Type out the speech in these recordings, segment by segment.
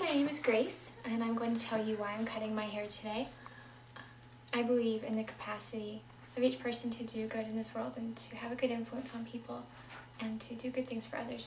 My name is Grace, and I'm going to tell you why I'm cutting my hair today. I believe in the capacity of each person to do good in this world and to have a good influence on people and to do good things for others.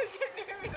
afternoon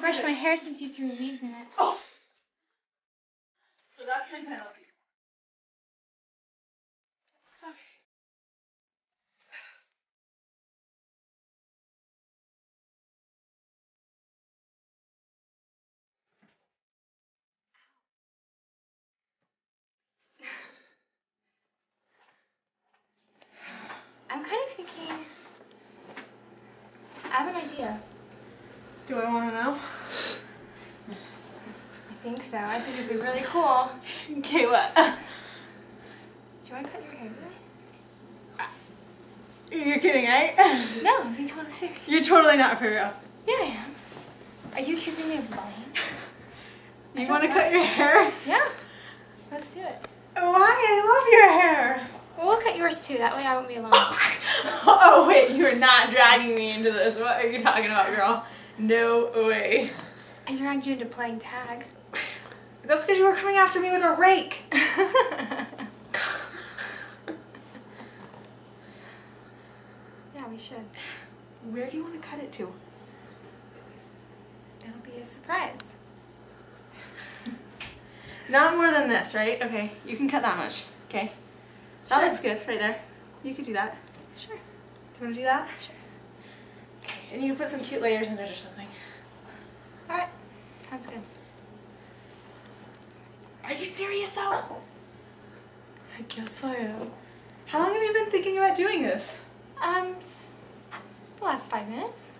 brushed my hair since you threw leaves in it. Oh. So that's your penalty. Okay. I'm kind of thinking. I have an idea. Do I want to know? I think so. I think it'd be really cool. Okay, what? Do you want to cut your hair today? You're kidding, right? No, I'm being totally serious. You're totally not for real. Yeah, I am. Are you accusing me of lying? You want to cut your hair? Yeah. Let's do it. Why? I love your hair. Well, we'll cut yours too. That way I won't be alone. oh wait, you are not dragging me into this. What are you talking about, girl? No way. I dragged you into playing tag. That's because you were coming after me with a rake. yeah, we should. Where do you want to cut it to? It'll be a surprise. Not more than this, right? Okay, you can cut that much. Okay. That looks good right there. You could do that. Sure. Do you want to do that? Sure. Okay. And you can put some cute layers in it or something. All right. Sounds good. Are you serious though? I guess I am. How long have you been thinking about doing this? Um, the last five minutes.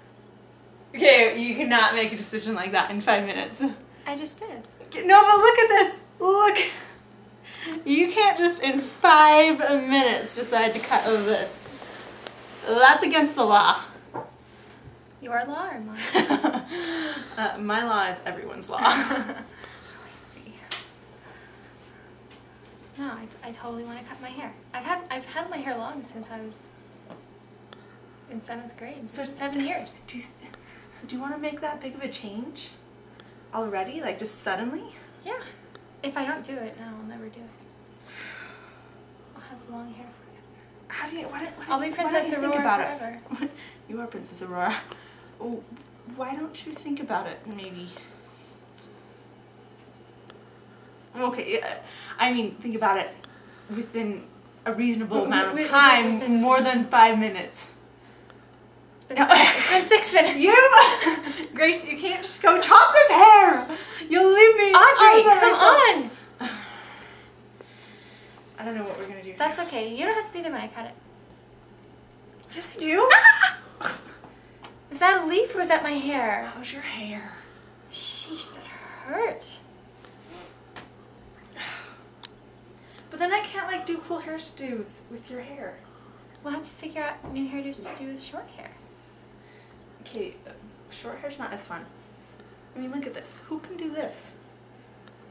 Okay, you cannot make a decision like that in five minutes. I just did. No, but look at this. Look. You can't just in five minutes decide to cut this. That's against the law. Your law or mine? uh, my law is everyone's law. I see. No, I, I totally want to cut my hair. I've had I've had my hair long since I was in seventh grade. So- seven years. do you, so do you want to make that big of a change already? Like just suddenly? Yeah. If I don't do it now, I'll never do it. I'll have long hair forever. How do you? Why don't, why I'll be why don't Princess you think Aurora about forever. it? you are Princess Aurora. Oh, why don't you think about it? Maybe. Okay, I mean, think about it within a reasonable amount of time, within- more than five minutes. It's been, No. six, it's been six minutes. You, Grace, you can't just go chop this hair. You'll leave me. Audrey, come myself. on. I don't know what we're gonna do. That's okay. You don't have to be there when I cut it. yes, I do. Is that a leaf or is that my hair? How's your hair? Sheesh, that hurt. But then I can't like do cool hairdos with your hair. We'll have to figure out new hairdos to do with short hair. Okay, uh, short hair's not as fun. I mean, look at this. Who can do this?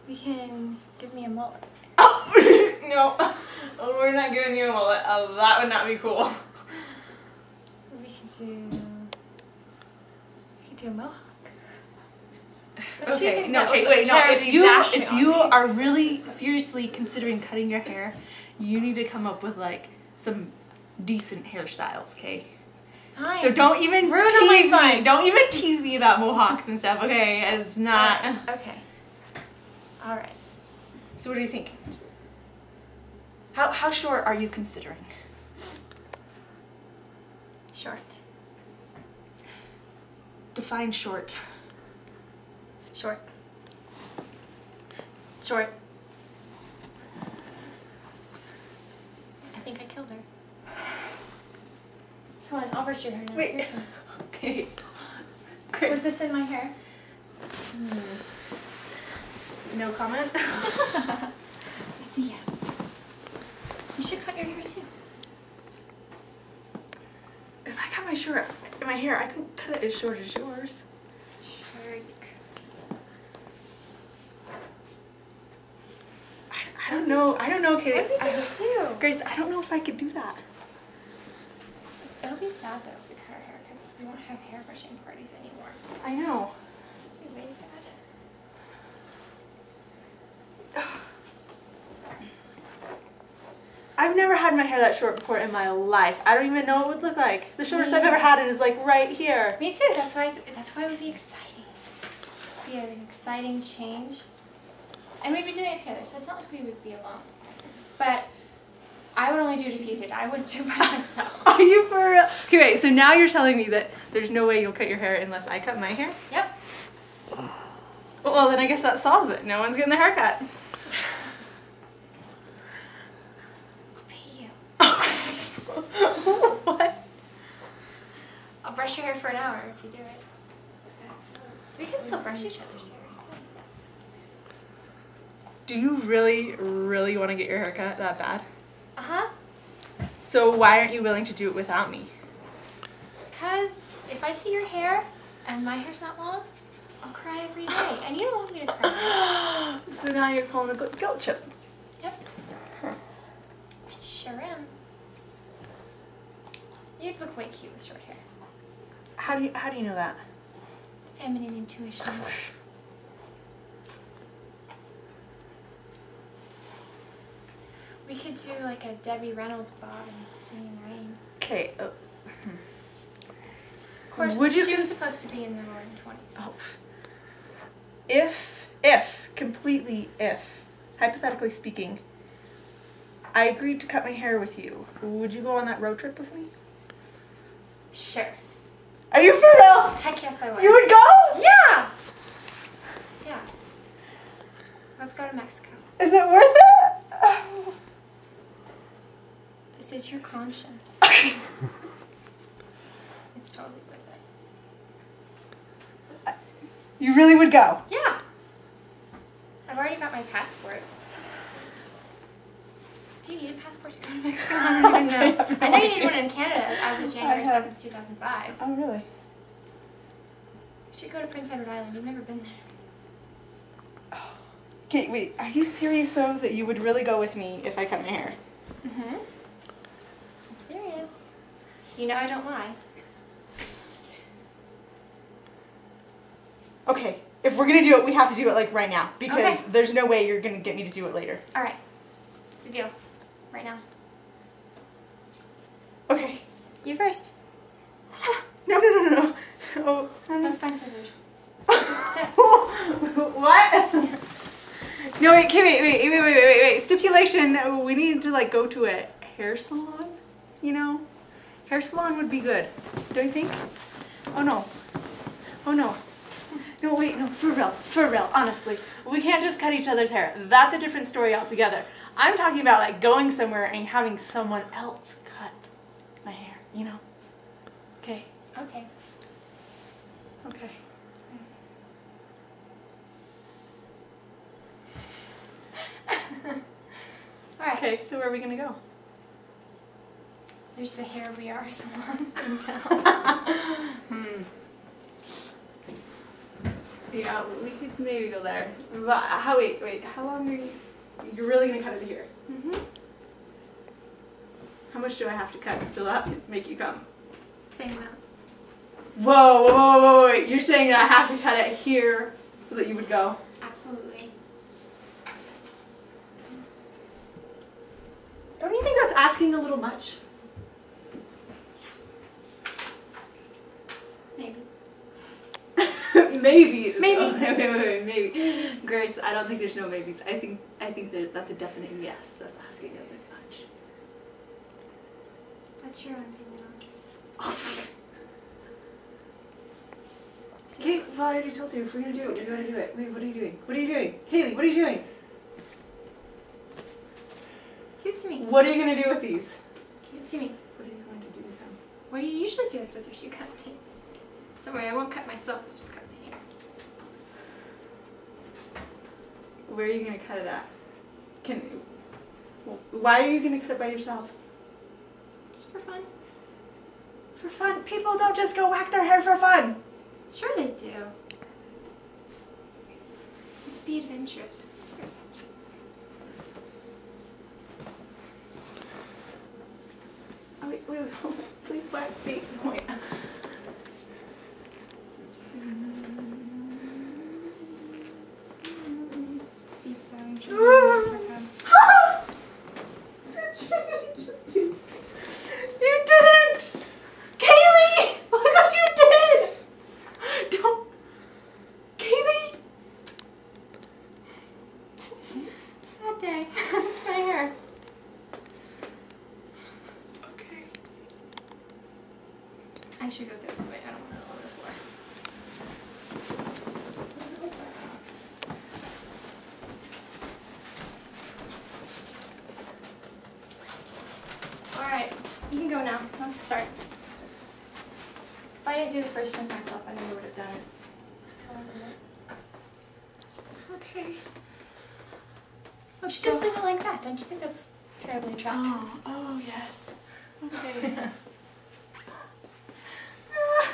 We can give me a mullet. Oh no, oh, we're not giving you a mullet. Uh, that would not be cool. We could do. We could do a mohawk. Okay, no, okay, wait, no. If you if you are really seriously considering cutting your hair, you need to come up with like some decent hairstyles, okay? Fine. So don't even Ruin tease me. Don't even tease me about mohawks and stuff, okay? It's not. Alright, Okay. All right. So what do you think? How how short are you considering? Short. Define short. Short. Short. I think I killed her. Come on, I'll brush your hair now. Wait. Okay. Was this in my hair? Hmm. No comment. It's a yes. You should cut your hair too. if I cut my short my hair, I could cut it as short as yours. Sure. I, don't know. I don't know, Katie. What are we I- gonna do? Grace, I don't know if I could do that. It'll be sad though with her hair because we won't have hair brushing parties anymore. I know. It'll be way sad. I've never had my hair that short before in my life. I don't even know what it would look like. The shortest I've ever had it is like right here. Me too. That's why. It's, that's why it would be exciting. It'd be an exciting change. And we'd be doing it together, so it's not like we would be alone. But I would only do it if you did. I wouldn't do it by myself. Are you for real? Okay, wait. So now you're telling me that there's no way you'll cut your hair unless I cut my hair? Yep. Well, then I guess that solves it. No one's getting the haircut. I'll pay you. what? I'll brush your hair for an hour if you do it. We can still brush each other's hair. Do you really, really want to get your haircut that bad? Uh huh. So why aren't you willing to do it without me? Because if I see your hair and my hair's not long, I'll cry every day. And you don't want me to cry. so now you're pulling a gu- guilt trip. Yep. I sure am. You'd look way cute with short hair. How do you How do you know that? Feminine intuition. We could do like a Debbie Reynolds bob and sing in the rain. Okay. Uh, Of course, Would you she was supposed to be in the roaring twenties. oh. If if completely if hypothetically speaking, I agreed to cut my hair with you, would you go on that road trip with me? Sure. Are you for real? Heck yes, I would. You would go? Yeah. Yeah. Let's go to Mexico. Is it worth it? This is your conscience. It's totally worth it. You really would go? Yeah. I've already got my passport. Do you need a passport to go to Mexico? I don't even know. have no I know you need one in Canada as of January 7th, 2005. Oh really? You should go to Prince Edward Island. You've never been there. Okay, wait. Are you serious though that you would really go with me if I cut my hair? Mm-hmm. You know I don't lie. Okay. If we're gonna do it, we have to do it like right now because Okay. there's no way you're gonna get me to do it later. All right. It's a deal. Right now. Okay. You first. No, no, no, no, no. Oh. um, Let's find scissors. what? No, wait, wait, wait, wait, wait, wait, wait. Stipulation, we need to like go to a hair salon, you know? Hair salon would be good, don't you think? Oh no. Oh no. No, wait, no, for real, for real, honestly. We can't just cut each other's hair. That's a different story altogether. I'm talking about like going somewhere and having someone else cut my hair, you know? Okay, Okay. okay. All right. Okay, so where are we gonna go? There's the Hair We Are salon in town. Hmm. Yeah, we could maybe go there. But how? Wait, wait. How long are you? You're really gonna cut it here? mm-hmm. How much do I have to cut to still up make you come? Same amount. Whoa, whoa, whoa, whoa, whoa! You're saying that I have to cut it here so that you would go? Absolutely. Don't you think that's asking a little much? Maybe. maybe. Maybe. Oh, wait, wait, wait, maybe. Grace, I don't think there's no maybes. I think I think that that's a definite yes. That's asking a bit much. What's your own opinion on it? Okay, well, I already told you. If we're gonna do it, we're gonna do it. Wait, what are you doing? What are you doing? Haley, what are you doing? Cute to me. What are you gonna do with these? Cute to me. What are you going to do with them? What do you usually do with scissors? You cut things. Don't worry, I won't cut myself. I'll just cut my hair. Where are you gonna cut it at? Can. Why are you gonna cut it by yourself? Just for fun. For fun. People don't just go whack their hair for fun. Sure they do. Let's be adventurous. Oh, wait, wait, wait. Please whack me. Wait. Speed styling. Just do- You didn't! Kaylee! Look what you did! Don't. Kaylee! sad day. it's my hair. Okay. I should go through this way. I don't want to go to the floor. Alright, you can go now. Let's start. If I didn't do the myself, I never would have done it. I did. Okay. Oh, we should just leave it like that. Don't you think that's terribly attractive? Oh, oh yes. Okay.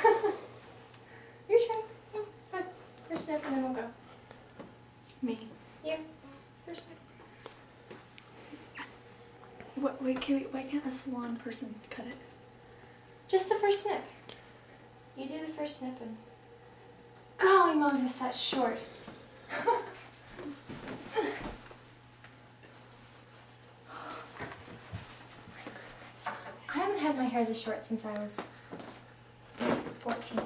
Your turn. Yeah, go ahead. First step and then we'll go. Me. You. First step. What, wait, can we, why can't a salon person cut it? Just the first snip. You do the first snip and. Golly Moses, that's short. I haven't had my hair this short since I was 14.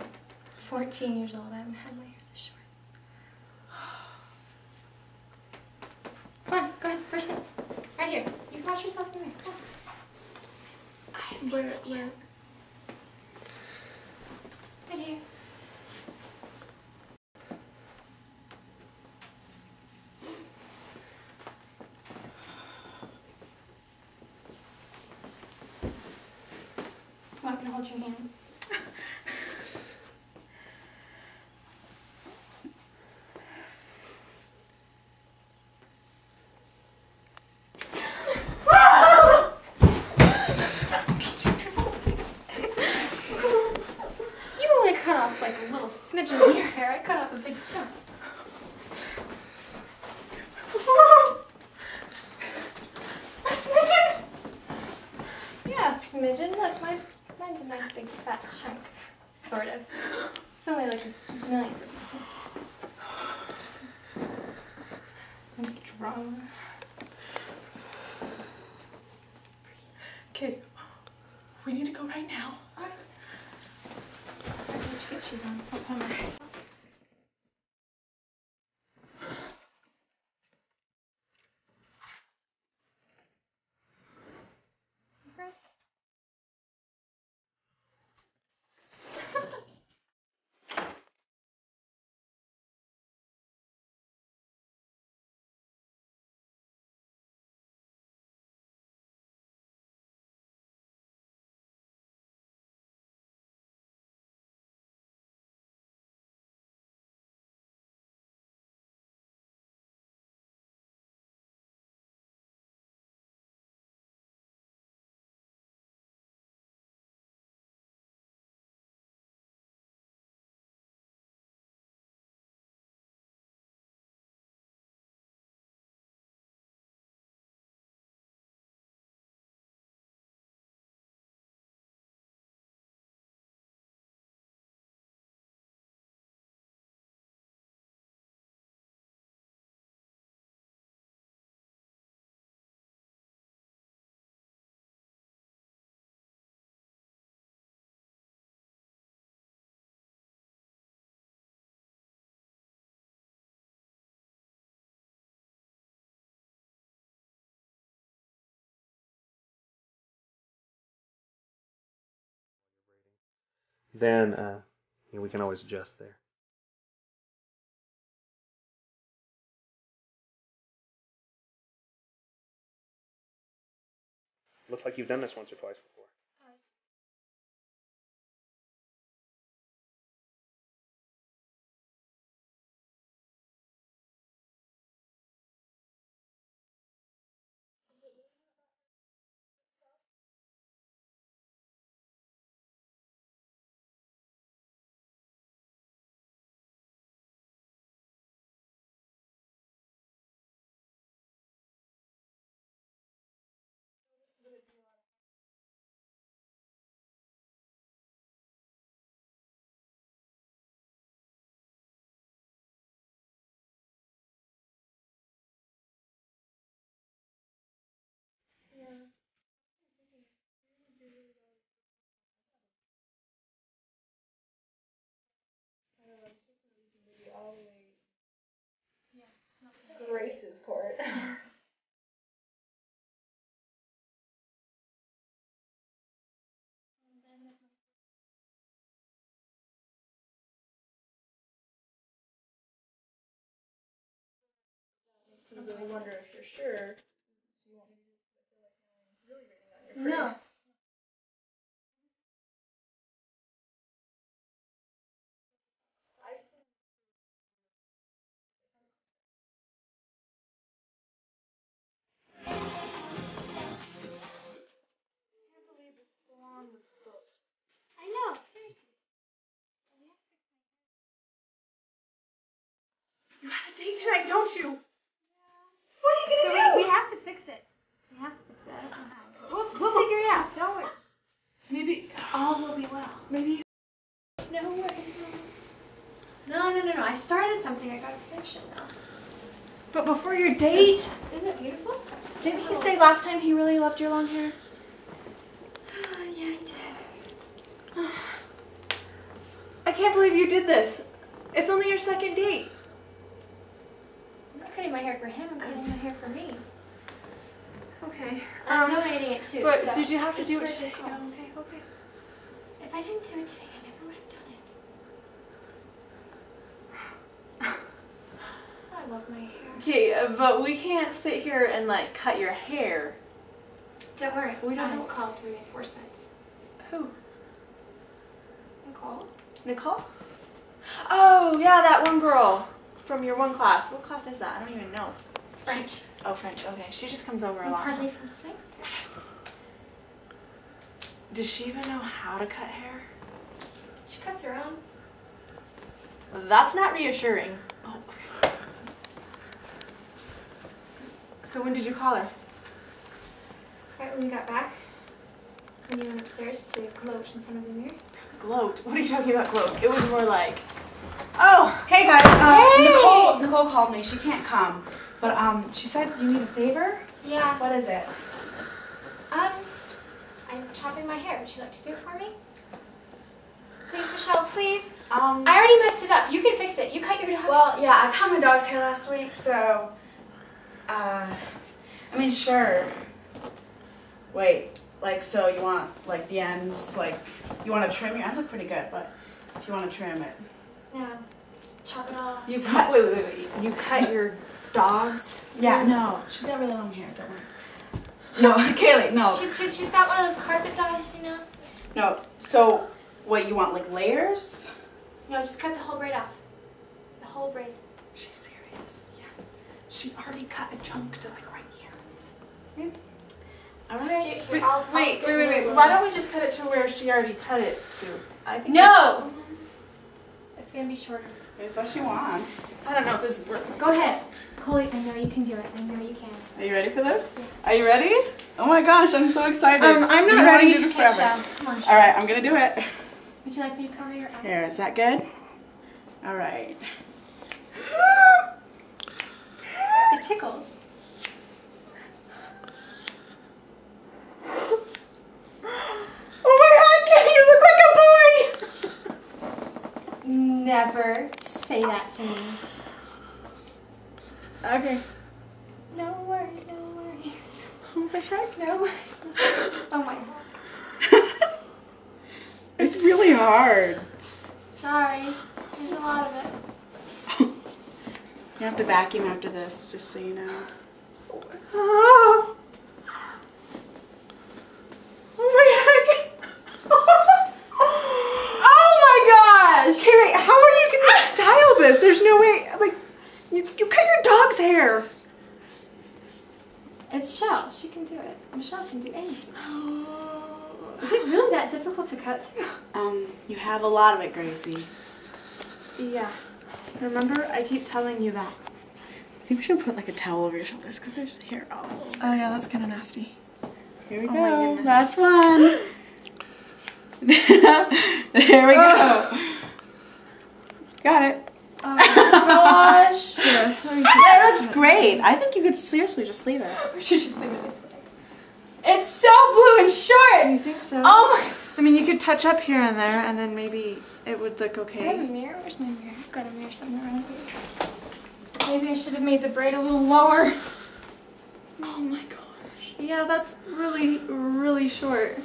14 years old, I haven't had my hair this short. Come on, go ahead, first snip. Right here. You can wash yourself in the mirror. Come on. I have Where, faith in you. where? Right here. I'm not gonna hold your hand. You only cut off like a little smidgen of your hair. I cut off a big chunk. A smidgen? Yeah, a smidgen. Look, mine's, mine's a nice big fat chunk. Sort of. It's only like a millionth of What's wrong? Okay. We need to go right now. Alright. Alright, let's get shoes on. I'll come right. First. Then uh, you know, we can always adjust there. Looks like you've done this once or twice wonder if you're sure. Do you want me to do feel like really on your No. I know, seriously. You have a date tonight, don't you? What are you So gonna we, do? we have to fix it. We have to fix it. I don't know how. We'll, we'll figure it out. Don't worry. Maybe, All will be well. maybe. No worries. No, no, no, no. I I gotta finish it now. But before your date, Isn't it beautiful? didn't he say last time he really loved your long hair? yeah, I did. I can't believe you did this. It's only your second date. I'm not cutting my hair for him. I'm cutting my hair for me. Okay. I'm Um, donating it too. but so did you have to do it. Okay, okay. If I didn't do it today, I never would have done it. I love my hair. Okay, uh, but we can't sit here and like cut your hair. Don't worry. We don't I will call to reinforcements. Who? Nicole? Nicole? Oh, yeah, that one girl from your one class. What class is that? I don't even know. French. Oh, French. Okay, she just comes over a I'm lot. hardly from the same. Does she even know how to cut hair? She cuts her own. That's not reassuring. Oh. So when did you call her? Right when we got back, when you went upstairs to gloat in front of the mirror. Gloat. What are you talking about, gloat? It was more like, oh, hey guys. Uh, Hey! Nicole. Nicole called me. She can't come, but um, she said you need a favor. Yeah. What is it? Um, I'm chopping my hair. Would you like to do it for me? Please, Michelle, please. Um. I already messed it up. You can fix it. You cut your dog's. Well, yeah, I cut my dog's hair last week, so. Uh, I mean, sure. Wait, like, so you want, like, the ends, like, you want to trim your ends look pretty good, but if you want to trim it. no, just chop it all. You cut. Wait, wait, wait, wait. You cut your dog's. Yeah, no, she's got really long hair, don't worry. No, Kaylee, no. She's, she's, she's got one of those carpet dogs, you know? No, so, what, you want, like, layers? No, just cut the whole braid off. The whole braid. She's serious. Yeah. She already cut a chunk to like right here. Alright. Here, Wait, I'll- I'll wait, wait, wait, wait. Why don't we just cut it to where she already cut it to? I think. No! It's gonna be shorter. It's what she wants. I don't know if this is worth. Go ahead. Coley, I know you can do it. I know you can. Are you ready for this? Are you ready? Oh my gosh, I'm so excited. Um, I'm not been wanting ready. to do this forever. Come on. Alright, I'm gonna do it. Would you like me to cover your eyes? Here, is that good? Alright. It tickles. Oh my God, Kenny, you look like a boy. Never say that to me. Okay. No worries, no worries. Oh my heck. No worries. Oh my god. It's really hard. Sorry. There's a lot of it. You have to vacuum after this, just so you know. Oh. Oh my heck. oh my gosh. Okay, wait, how are you gonna style this? There's no way, like, you, you cut your dog's hair. It's Shell. She can do it. Michelle can do anything. Is it really that difficult to cut through? Um, you have a lot of it, Gracie. Yeah. Remember, I keep telling you that. I think we should put like a towel over your shoulders because there's hair all over. Oh yeah, that's kind of nasty. Here we Oh go. goodness. Last one. there we go. Got it. Oh my gosh. Here, let That looks great. I think you could seriously just leave it. We should just leave it this way. It's so blue and Do short. you think so? Oh my. I mean, you could touch up here and there, and then maybe it would look Do I have a okay. mirror? Where's my mirror? I've got a mirror somewhere around here. Maybe I should have made the braid a little lower. Oh my gosh. Yeah, that's really, really short.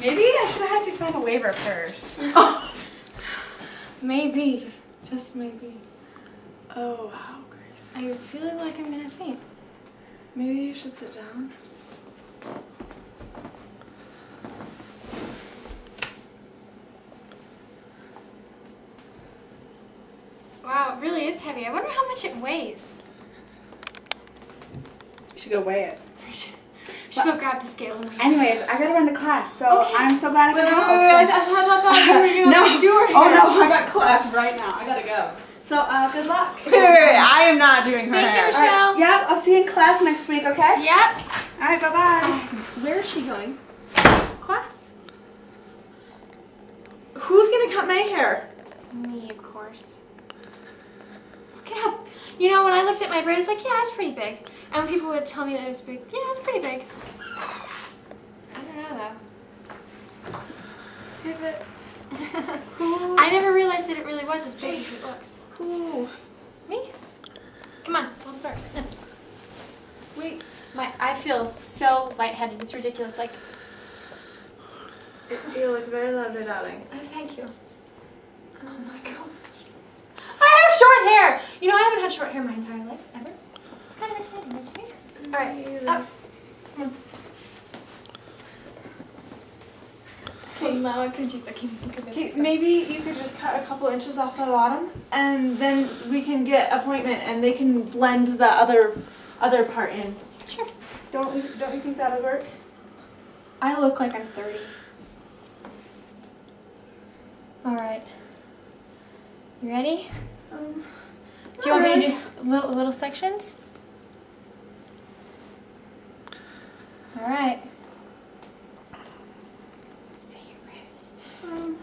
Maybe I should have had you sign a waiver first. Maybe. Just maybe. Oh wow, Grace. I feel like I'm gonna faint. Maybe you should sit down. Wow, it really is heavy. I wonder how much it weighs. You should go weigh it. I should, should go grab the scale and weigh it. Anyways, I gotta run to class, so Okay. I'm so glad I Wait, could help. wait, wait, I, thought- I thought you were gonna no. do her hair. Oh no, I got class right now. I gotta go. So uh, good luck. Wait, wait, wait, I am not doing her Thank you. Michelle. Right, yeah, I'll see you in class next week. Okay. Yep. All right. Bye bye. Where is she going? Class. Who's gonna cut my hair? Me, of course. Look at how, you know, when I looked at my braid, was like, yeah, it's pretty big. And when people would tell me that it was big, yeah, it's pretty big. I don't know Okay, but though. I never realized that it really was as big as it looks. who? Me? Come on, we'll start. Wait, My, I feel so lightheaded. It's ridiculous. Like, you look very lovely, darling. oh, thank you. Oh my god. I have short hair. You know, I haven't had short hair my entire life ever. It's kind of exciting. Don't you think? All right. Up. Come on. Okay, now I can check think of Okay, maybe you could just cut a couple inches off the bottom, and then we can get appointment, and they can blend the other other part in. Sure. Don't don't you think that'll work? I look like I'm 30. All right. You ready? Um, Do you want me to do s- little little sections? All right. Say your prayers. Um.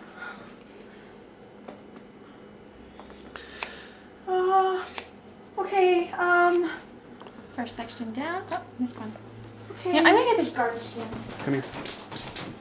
Uh, okay. Um. First section down. Oh, missed one. Okay. Yeah, I'm gonna get this garbage can. Come here. Psst, psst, psst.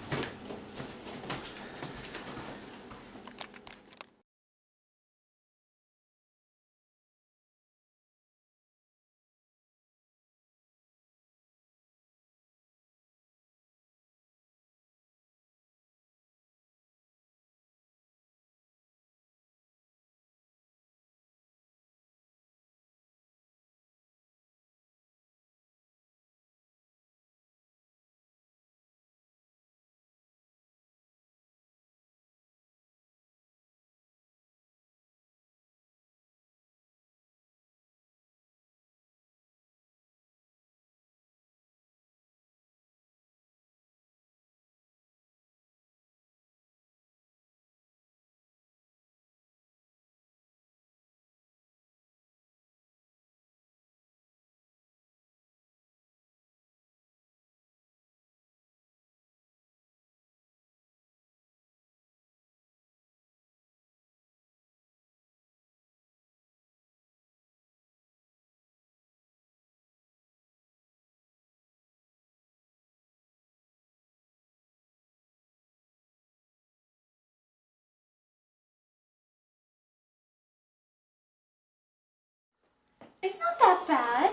It's not that bad.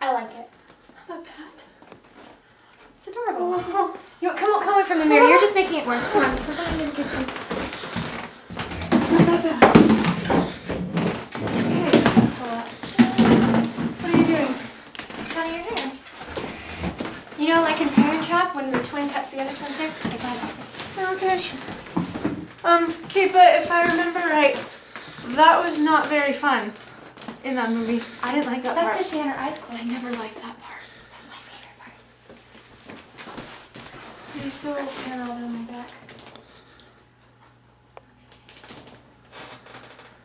I like it. It's not that bad. It's adorable. Oh, You come on, come away from the mirror. You're just making it worse. Come on, we're going into the kitchen. it's not that bad. Okay. What are you doing? Cutting your hair. You know, like in Parent Trap, when the twin cuts the other twin's hair. I got. Okay. Um, okay, but if I remember right, that was not very fun in that movie. I didn't like that That's part. because she had her eyes closed. I never liked that part. That's my favorite part. Okay, so Hair all down my back.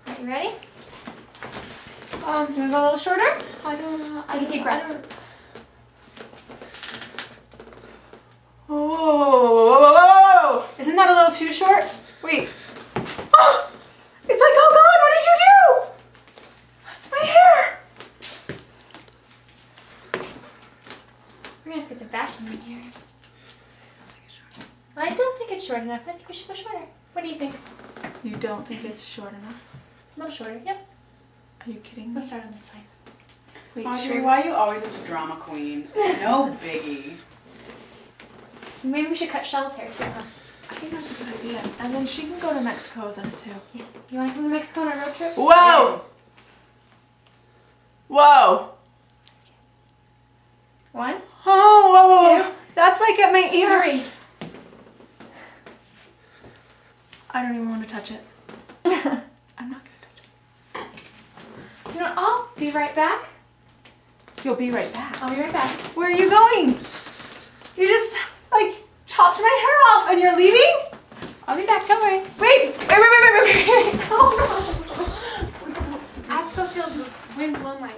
Alright, you ready? Um, do you want to go a little shorter? I don't know. I Take a deep breath. Whoa. Isn't that a little too short? Wait. Oh, it's like all gone. What did you do? That's my hair. We're gonna have to get the vacuum in here. I don't think it's short enough. I think we should go shorter. What do you think? You don't think it's short enough? A little shorter. Yep. Are you kidding me? Let's start on this side. Wait, Audrey, short- why are you always such a drama queen? It's no biggie. Maybe we should cut Shell's hair too. Huh? I think that's a good idea. And then she can go to Mexico with us too. Yeah. You want to come to Mexico on a road trip? Whoa! Whoa. One, Oh, whoa, whoa. Two. That's like at my ear. three. I don't even want to touch it. I'm not gonna touch it. You know, I'll be right back. You'll be right back. I'll be right back. Where are you going? You just like chopped my hair off and you're leaving? I'll be back. Don't worry. Wait, wait, wait, wait, wait, wait, wait. Oh I have to go feel the wind blow my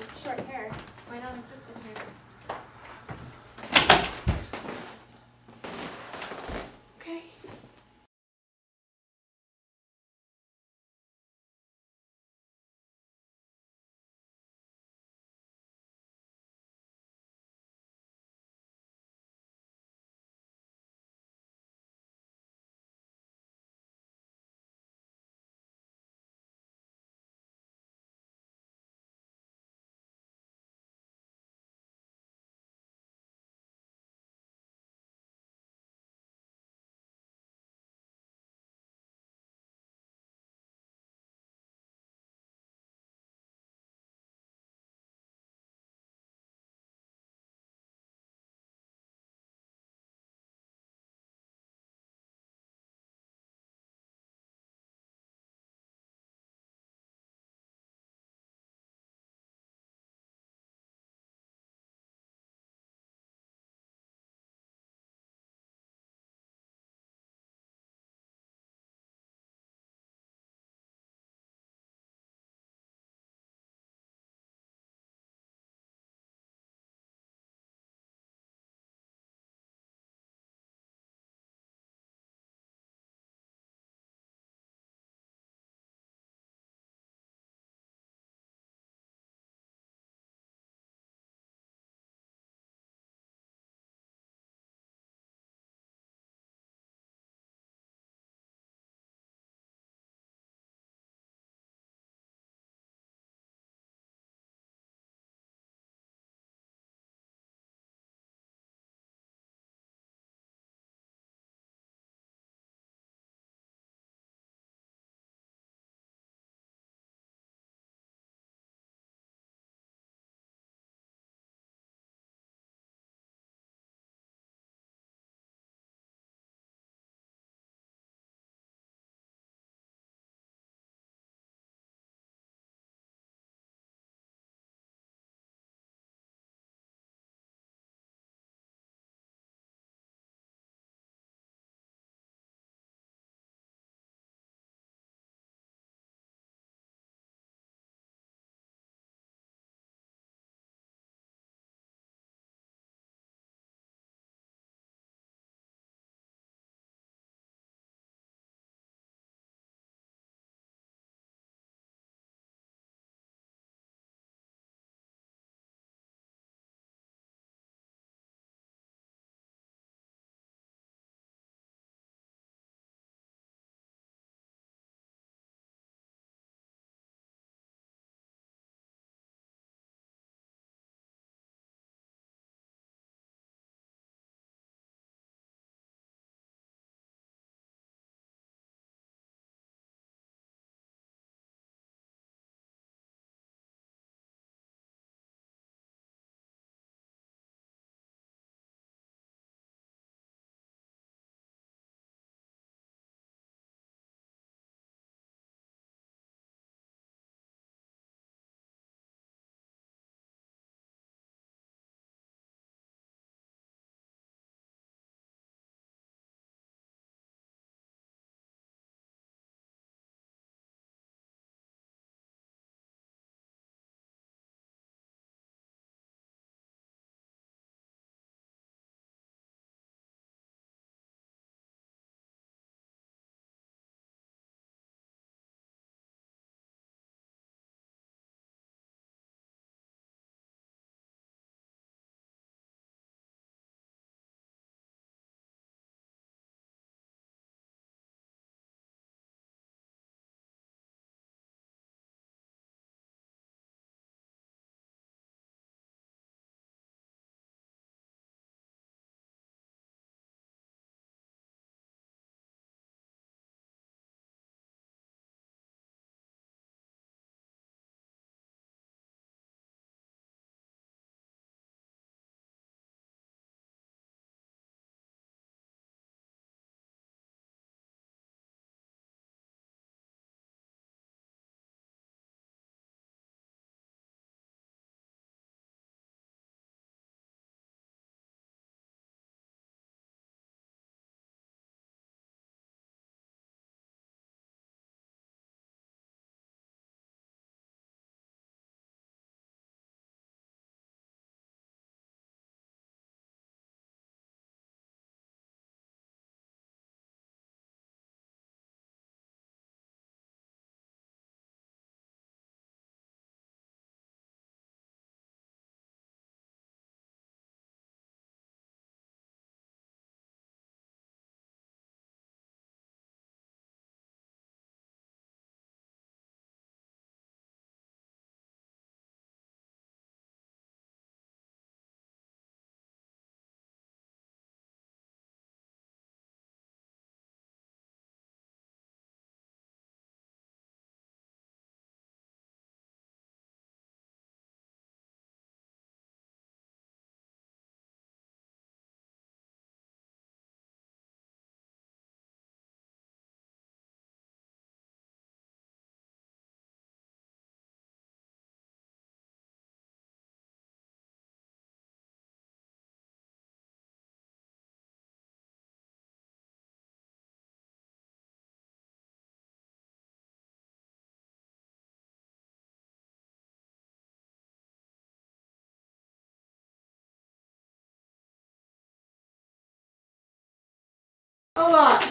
A lot.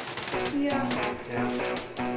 Yeah. Yeah.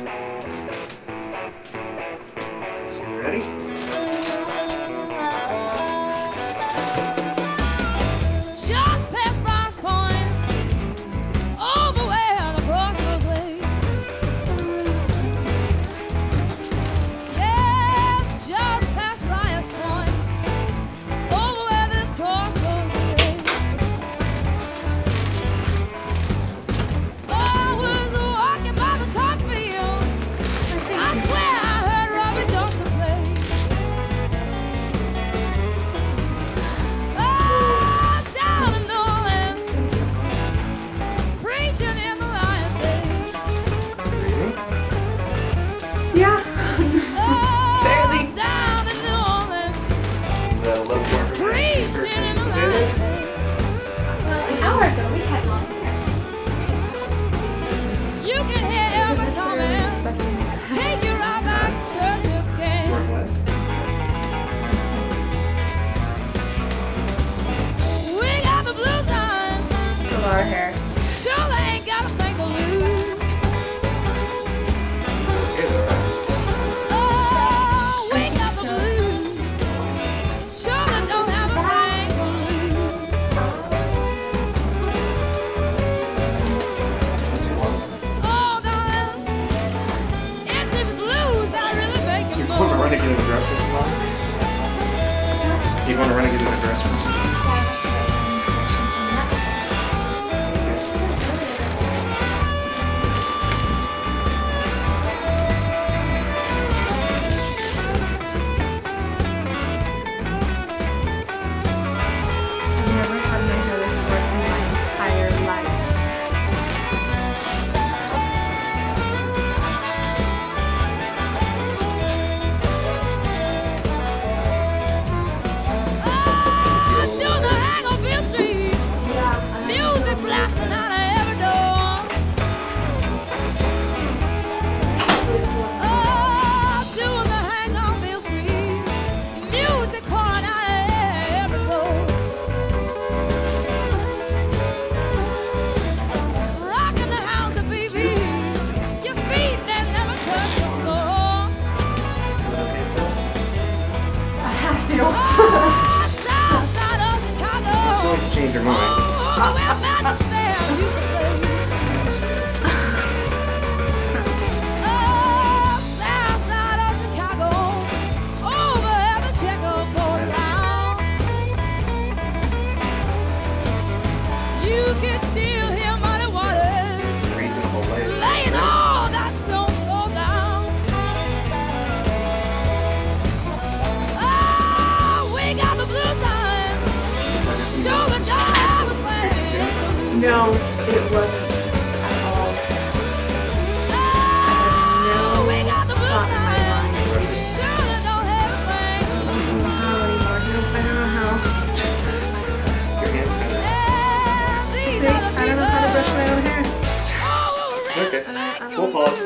Really Okay. back We'll pause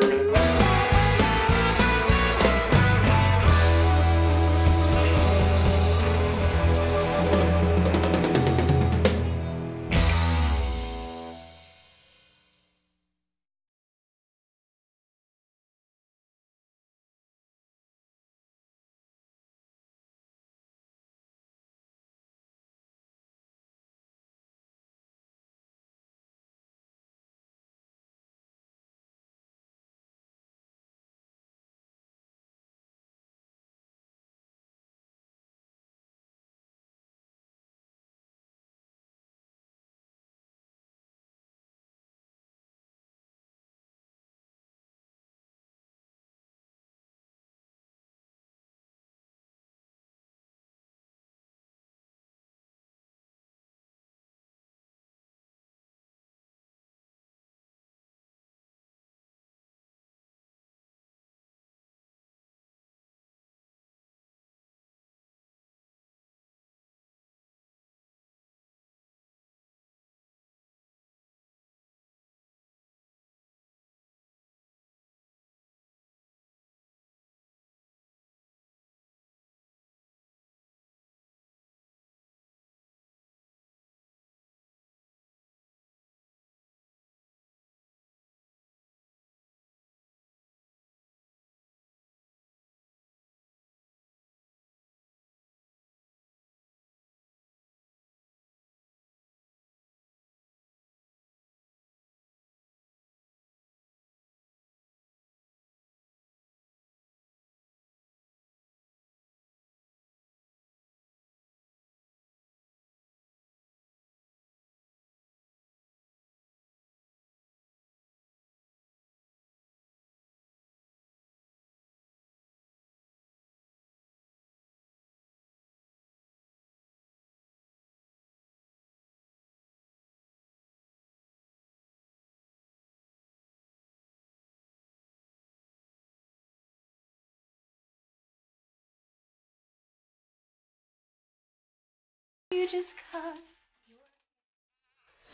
just.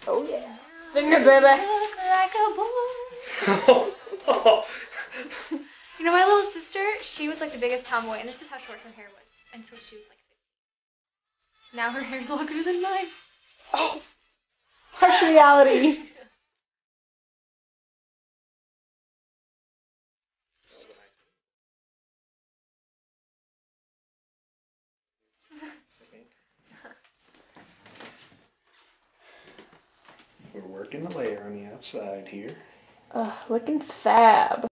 Oh yeah. Sing it, baby. Look like a boy. You know, my little sister, she was like the biggest tomboy, and this is how short her hair was until she was like 15. Now her hair's longer than mine. Oh. Harsh reality. We're the layer on the outside here. Ugh, looking fab.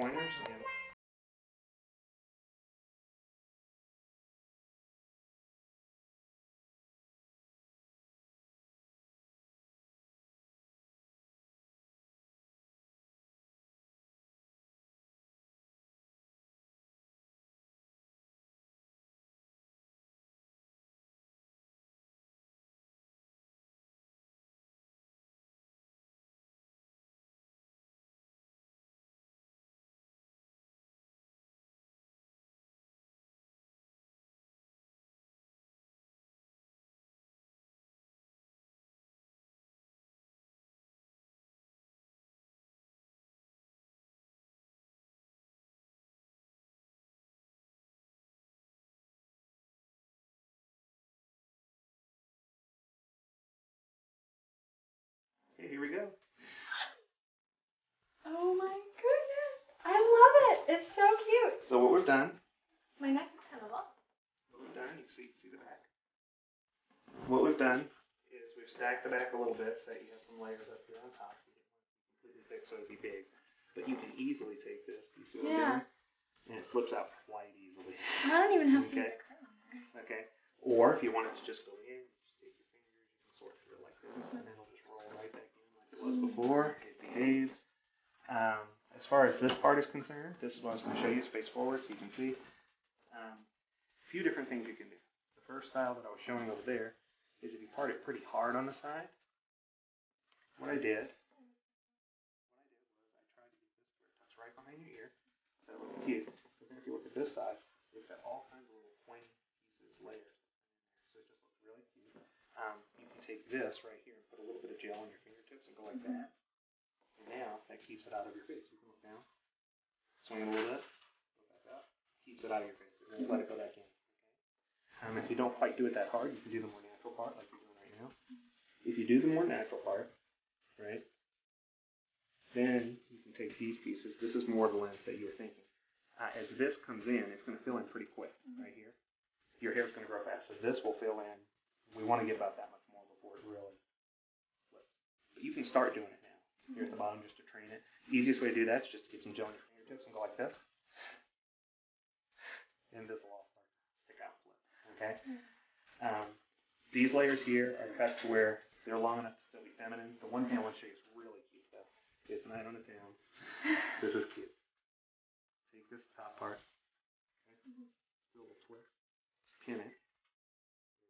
Pointers? Yeah. Here we go. Oh my goodness. I love it. It's so cute. So what we've done, My neck is kind of long. what we've done, you can see, see the back. What we've done is we've stacked the back a little bit so that you have some layers up here on top. You completely thick so it'd be big. But you can easily take this, do you see what Yeah. I'm doing? And it flips out quite easily. I don't even have to Okay. use a curl on there. Okay. Or if you want it to just go in, just take your fingers, you can sort through it like this, and then it'll was before. It behaves. Um, as far as this part is concerned, this is what I was going to show you. space forward so you can see. Um, a few different things you can do. The first style that I was showing over there is if you part it pretty hard on the side. What I did, what I did was I tried to get this where it right behind your ear, so it looks cute. But then if you look at this side, it's got all kinds of little pointy pieces, layers, so it just looks really cute. Um, you can take this right here and put a little bit of gel on your and go like that. And now that keeps it out of your face. You can look down, swing it a little bit, go back up, keeps it out of your face. Won't let it go back in. Okay? Um, if you don't quite do it that hard, you can do the more natural part like you're doing right now. If you do the more natural part, right, then you can take these pieces. This is more the length that you were thinking. Uh, as this comes in, it's going to fill in pretty quick right here. Your hair's going to grow fast, so this will fill in. We want to get about that much more before it really. But you can start doing it now. Here at the bottom, just to train it. Easiest way to do that is just to get some gel on your fingertips and go like this. And this will all start to stick out flip. Okay? Um, these layers here are cut to where they're long enough to still be feminine. The one thing I want to show you is really cute though. It's nine on the town. This is cute. Take this top part, okay, do a little twist, pin it, and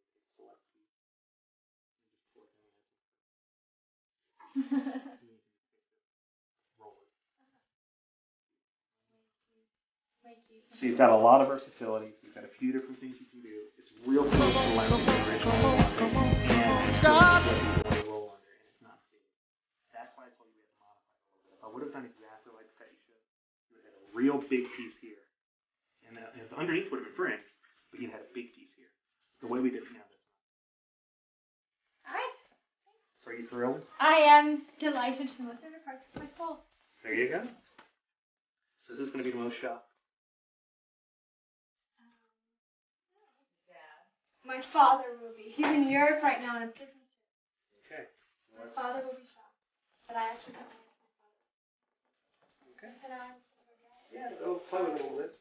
take the select piece, and just pull it down. That's it. And you can take this, roll it. So you've got a lot of versatility. You've got a few different things you can do. It's real close to of the original and it's roll under, and it's not. That's why I told you we had to modify a little bit. If I would have done exactly like the cut you showed, you would have had a real big piece here, and the, and the underneath would have been fringe, but you had a big piece here. The way we did it now, that's not. All right. So are you thrilled? I am delighted to most the parts of my soul. There you go. So who's going to be the most shocked? Um, my father will be. He's in Europe right now on a business trip. Okay. My father will be shocked. But I actually my hair to my father. okay. I said I was gonna go get it. Yeah, go play with it a little bit.